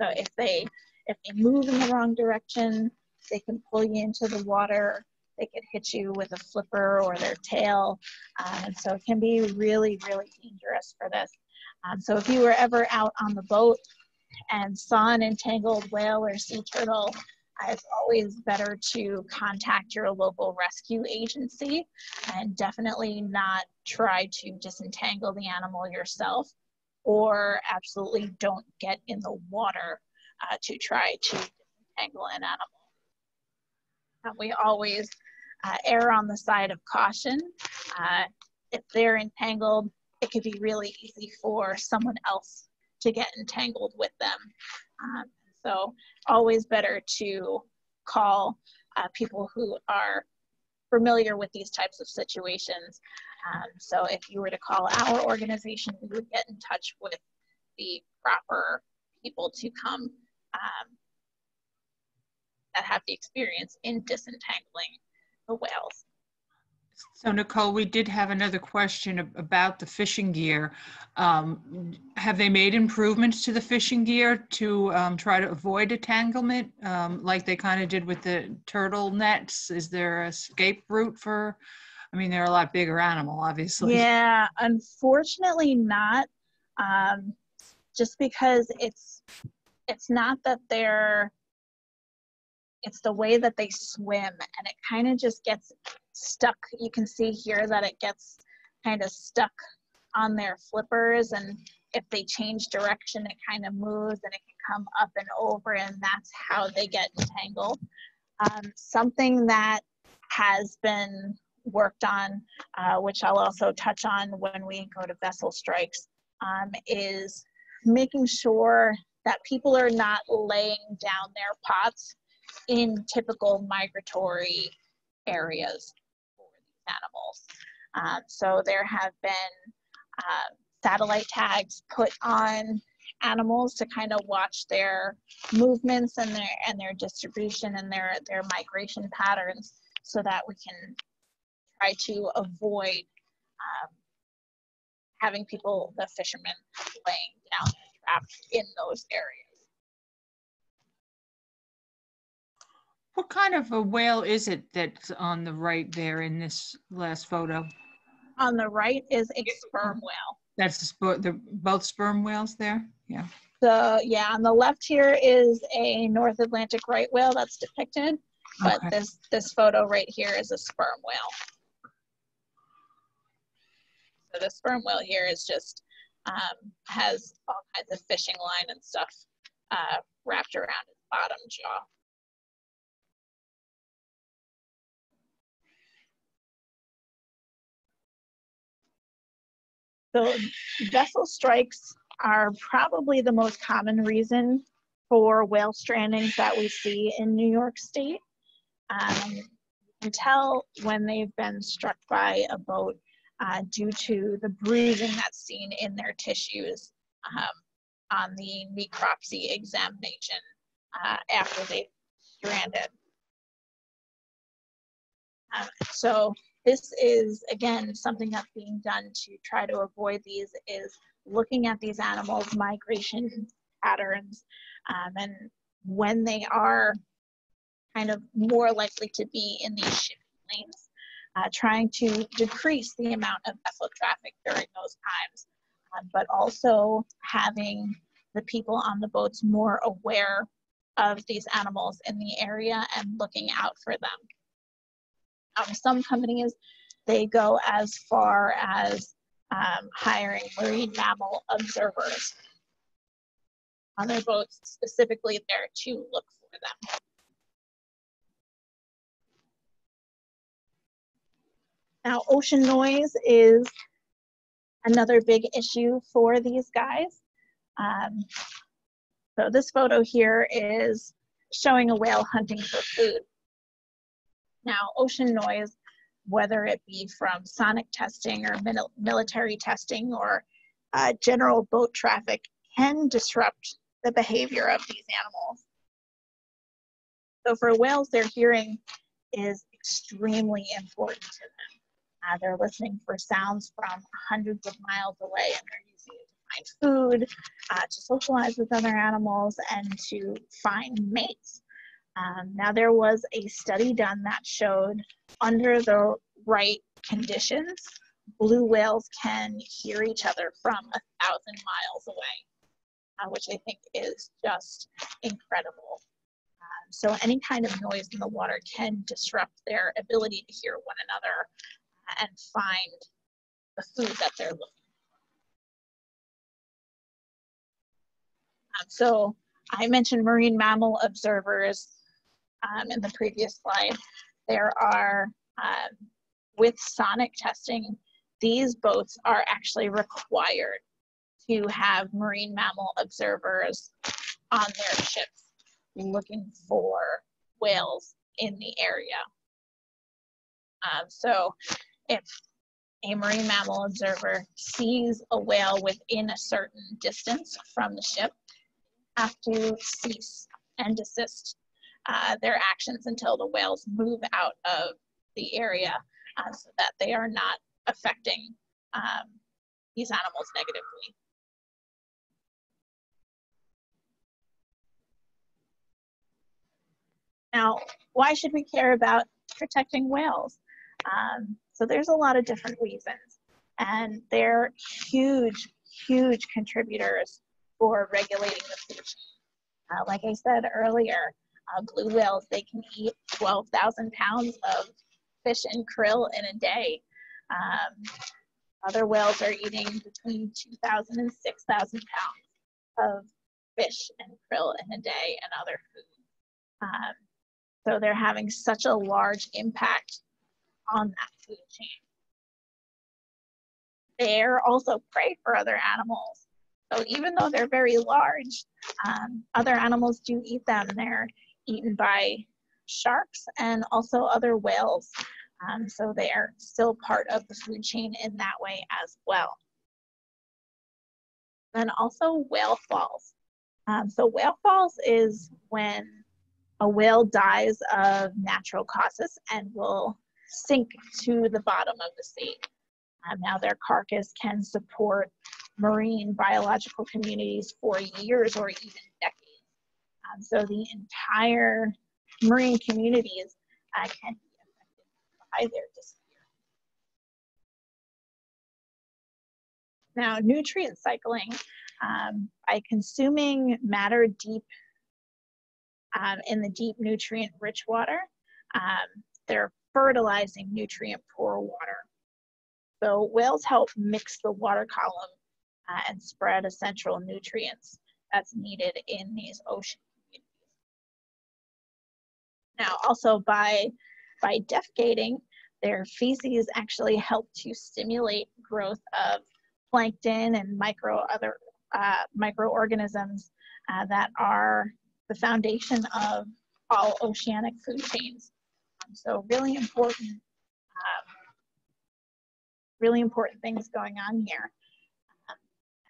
So if they if they move in the wrong direction, they can pull you into the water. They could hit you with a flipper or their tail. Um, and so it can be really, really dangerous for this. Um, so if you were ever out on the boat and saw an entangled whale or sea turtle, it's always better to contact your local rescue agency and definitely not try to disentangle the animal yourself or absolutely don't get in the water uh, to try to disentangle an animal. And we always uh, err on the side of caution. Uh, if they're entangled, it could be really easy for someone else to get entangled with them. Um, so always better to call uh, people who are familiar with these types of situations. Um, so if you were to call our organization, we would get in touch with the proper people to come um, that have the experience in disentangling the whales. So Nicole, we did have another question about the fishing gear. Um, have they made improvements to the fishing gear to um, try to avoid entanglement um, like they kind of did with the turtle nets? Is there a escape route for I mean, they're a lot bigger animal, obviously. Yeah, unfortunately not. Um, just because it's it's not that they're it's the way that they swim and it kind of just gets stuck. You can see here that it gets kind of stuck on their flippers and if they change direction it kind of moves and it can come up and over and that's how they get entangled. Um, something that has been worked on, uh, which I'll also touch on when we go to vessel strikes, um, is making sure that people are not laying down their pots in typical migratory areas for these animals. Um, so there have been uh, satellite tags put on animals to kind of watch their movements and their and their distribution and their their migration patterns so that we can try to avoid um, having people the fishermen laying down traps in those areas What kind of a whale is it that's on the right there in this last photo? on the right is a sperm whale That's the, sper- the both sperm whales there? Yeah. So yeah on the left here is a north atlantic right whale that's depicted but Okay. this this photo right here is a sperm whale so the sperm whale here is just um, has all kinds of fishing line and stuff uh, wrapped around its bottom jaw so vessel strikes are probably the most common reason for whale strandings that we see in New York State. Um, you can tell when they've been struck by a boat uh, due to the bruising that's seen in their tissues um, on the necropsy examination uh, after they've stranded. Um, so this is again something that's being done to try to avoid these is looking at these animals migration patterns um, and when they are kind of more likely to be in these shipping lanes uh, trying to decrease the amount of vessel traffic during those times uh, but also having the people on the boats more aware of these animals in the area and looking out for them um, some companies, they go as far as um, hiring marine mammal observers on their boats specifically there to look for them. Now, ocean noise is another big issue for these guys. Um, so this photo here is showing a whale hunting for food. Now, ocean noise, whether it be from sonic testing or mil- military testing or uh, general boat traffic, can disrupt the behavior of these animals. So for whales, their hearing is extremely important to them. Uh, they're listening for sounds from hundreds of miles away and they're using it to find food, uh, to socialize with other animals, and to find mates. Um, now, there was a study done that showed under the right conditions, blue whales can hear each other from a thousand miles away, uh, which I think is just incredible. Um, so, any kind of noise in the water can disrupt their ability to hear one another and find the food that they're looking for. Um, so, I mentioned marine mammal observers um, in the previous slide. There are, um, with sonic testing, these boats are actually required to have marine mammal observers on their ships looking for whales in the area. Um, so if a marine mammal observer sees a whale within a certain distance from the ship, have to cease and desist uh, their actions until the whales move out of the area uh, so that they are not affecting um, these animals negatively. Now, why should we care about protecting whales? Um, so there's a lot of different reasons. And they're huge, huge contributors for regulating the food chain. Uh, like I said earlier, uh, blue whales, they can eat 12,000 pounds of fish and krill in a day. Um, other whales are eating between 2,000 and 6,000 pounds of fish and krill in a day and other food. Um, so they're having such a large impact on that food chain. They're also prey for other animals. So even though they're very large, um, other animals do eat them. They're eaten by sharks and also other whales. Um, so they are still part of the food chain in that way as well. Then also whale falls. Um, so whale falls is when a whale dies of natural causes and will sink to the bottom of the sea. Um, now their carcass can support marine biological communities for years or even decades. Um, so the entire marine communities uh, can be affected by their disappearance. Now nutrient cycling, um, by consuming matter deep um, in the deep nutrient rich water, um, they're fertilizing nutrient poor water. So whales help mix the water column uh, and spread essential nutrients that's needed in these ocean communities. Now also by, by defecating, their feces actually help to stimulate growth of plankton and micro other uh, microorganisms uh, that are the foundation of all oceanic food chains. Um, so really important, um, really important things going on here. Um,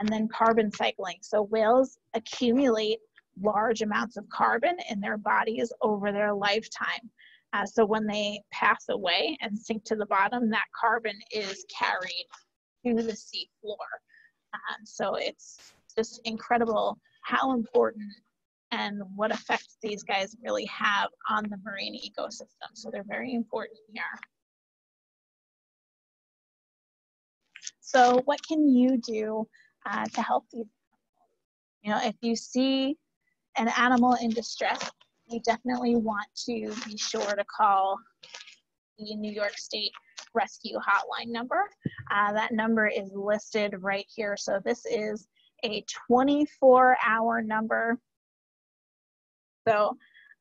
and then carbon cycling. So whales accumulate large amounts of carbon in their bodies over their lifetime. Uh, so when they pass away and sink to the bottom, that carbon is carried to the sea floor. Um, so it's just incredible how important and what effect these guys really have on the marine ecosystem. So they're very important here. So what can you do uh, to help these? You know, if you see an animal in distress, you definitely want to be sure to call the New York State Rescue Hotline number. Uh, that number is listed right here. So this is a 24 hour number so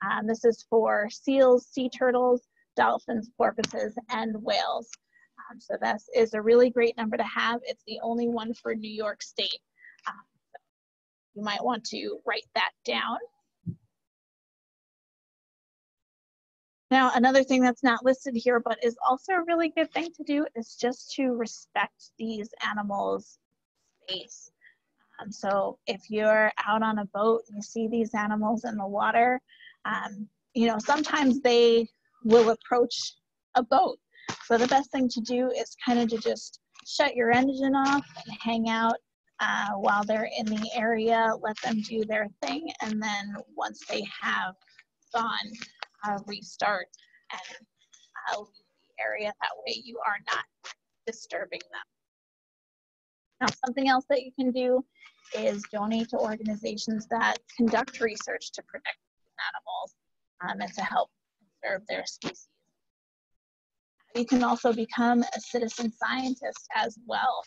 um, this is for seals, sea turtles, dolphins, porpoises, and whales. Um, so this is a really great number to have. It's the only one for New York State. You might want to write that down. Now, another thing that's not listed here, but is also a really good thing to do is just to respect these animals' space. Um, so if you're out on a boat and you see these animals in the water, um, you know, sometimes they will approach a boat. So the best thing to do is kind of to just shut your engine off and hang out uh, while they're in the area, let them do their thing, and then once they have gone, uh, restart and uh, leave the area. That way you are not disturbing them. Now, something else that you can do is donate to organizations that conduct research to protect animals um, and to help conserve their species. You can also become a citizen scientist as well,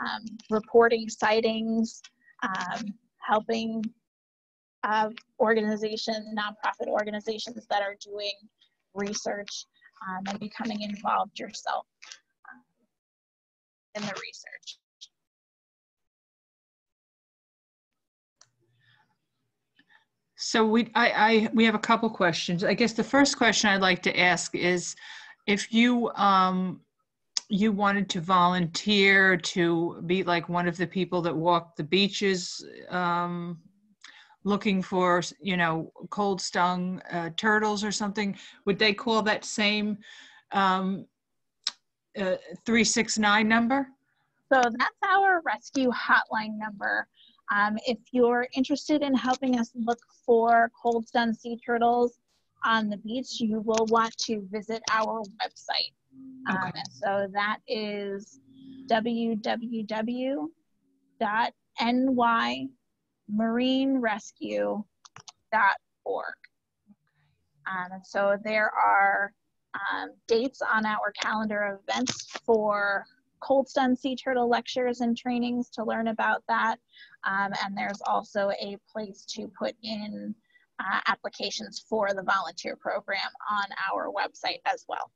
um, reporting sightings, um, helping uh, organization, nonprofit organizations that are doing research um, and becoming involved yourself um, in the research. So we, I, I, we have a couple questions. I guess the first question I'd like to ask is, if you, um, you wanted to volunteer to be like one of the people that walk the beaches, um, looking for, you know, cold stung uh, turtles or something, would they call that same um, uh, 369 number? So that's our rescue hotline number. Um, if you're interested in helping us look for cold stung sea turtles on the beach, you will want to visit our website. Um, Okay. so that is www.nymarinerescue.org. Um, and so there are um, dates on our calendar of events for cold stun sea turtle lectures and trainings to learn about that. Um, and there's also a place to put in uh, applications for the volunteer program on our website as well.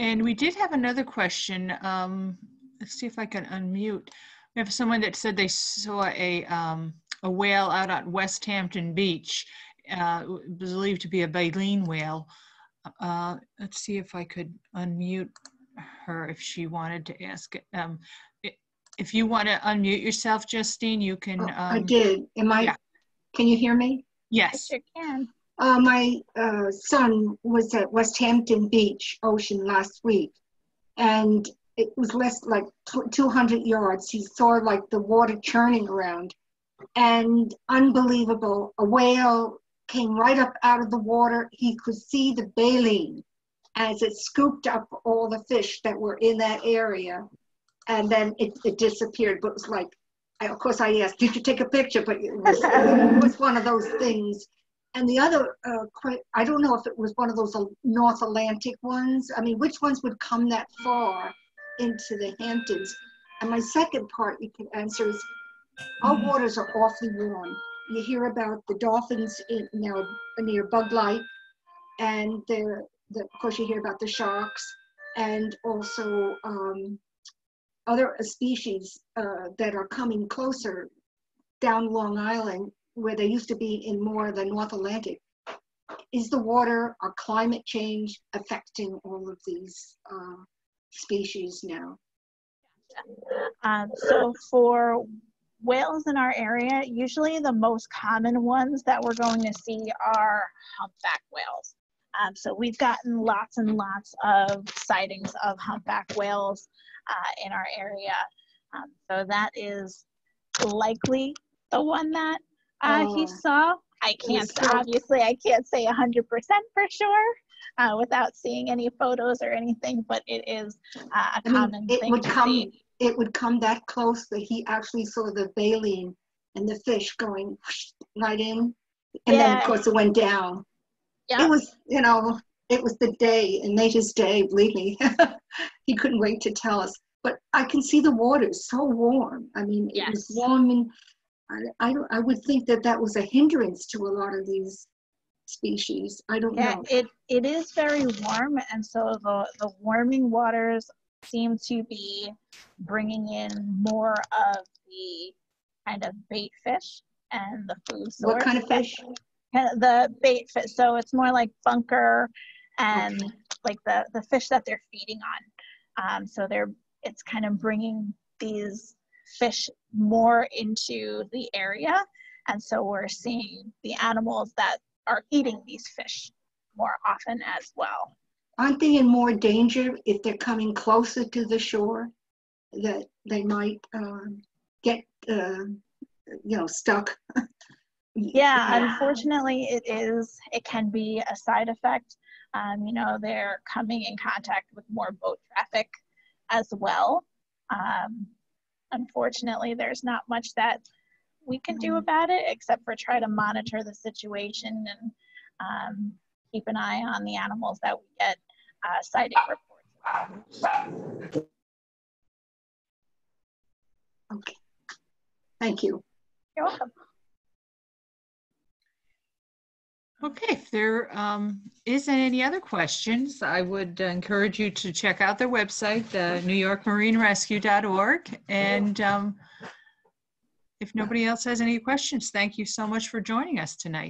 And we did have another question. Um, let's see if I can unmute. We have someone that said they saw a, um, a whale out at Westhampton Beach, uh, believed to be a baleen whale. Uh, let's see if I could unmute her if she wanted to ask it. Um, if you want to unmute yourself, Justine, you can. Oh, I Um, did. Am I, yeah. can you hear me? yes. Yes, you can. Uh, my uh, son was at Westhampton Beach Ocean last week, and it was less like tw- 200 yards. He saw like the water churning around, and unbelievable. A whale came right up out of the water. He could see the baleen as it scooped up all the fish that were in that area, and then it, it disappeared. But it was like, I, of course, I asked, "Did you take a picture?" But it was, it was one of those things. And the other, uh, I don't know if it was one of those North Atlantic ones. I mean, which ones would come that far into the Hamptons? And my second part you can answer is, our waters are awfully warm. You hear about the dolphins in, now near Bug Light, and the, the, of course you hear about the sharks, and also um, other species uh, that are coming closer down Long Island where they used to be in more of the North Atlantic. Is the water or climate change affecting all of these uh, species now? Um, so for whales in our area, usually the most common ones that we're going to see are humpback whales. Um, so we've gotten lots and lots of sightings of humpback whales uh, in our area. Um, so that is likely the one that uh, he Oh. saw. I can't, was obviously, I can't say 100% for sure uh, without seeing any photos or anything, but it is uh, a I mean, it thing would to come, see. it would come that close that he actually saw the baleen and the fish going right in. And then, of course, it went down. Yeah. It was, you know, it was the day, and made his day, believe me. he couldn't wait to tell us. But I can see the water is so warm. I mean, it was warm, and I, I, I would think that that was a hindrance to a lot of these species. I don't Yeah, know. it, it is very warm, and so the, the warming waters seem to be bringing in more of the kind of bait fish and the food source. What kind of fish? the bait fish. So it's more like bunker and Okay. like the the fish that they're feeding on. Um, so they're it's kind of bringing these fish more into the area, and so we're seeing the animals that are eating these fish more often as well. Aren't they in more danger if they're coming closer to the shore? That they might um, get, uh, you know, stuck. Yeah, unfortunately, it is. It can be a side effect. Um, you know, they're coming in contact with more boat traffic as well. Um, unfortunately, there's not much that we can do about it except for try to monitor the situation and um, keep an eye on the animals that we get uh, sighting reports. Okay. Thank you. You're welcome. Okay, if there um, isn't any other questions, I would encourage you to check out their website, uh, newyorkmarinerescue.org. And um, if nobody else has any questions, thank you so much for joining us tonight.